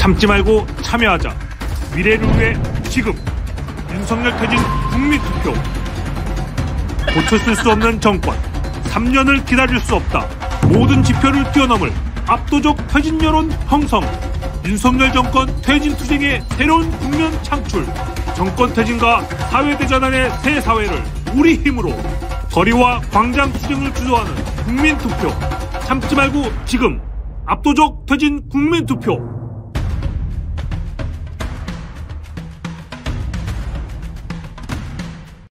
참지 말고 참여하자. 미래를 위해 지금 윤석열 퇴진 국민투표. 고쳐쓸 수 없는 정권. 3년을 기다릴 수 없다. 모든 지표를 뛰어넘을 압도적 퇴진 여론 형성. 윤석열 정권 퇴진 투쟁의 새로운 국면 창출. 정권 퇴진과 사회 대전환의 새 사회를 우리 힘으로 거리와 광장 투쟁을 주도하는 국민 투표. 참지 말고 지금 압도적 퇴진 국민 투표.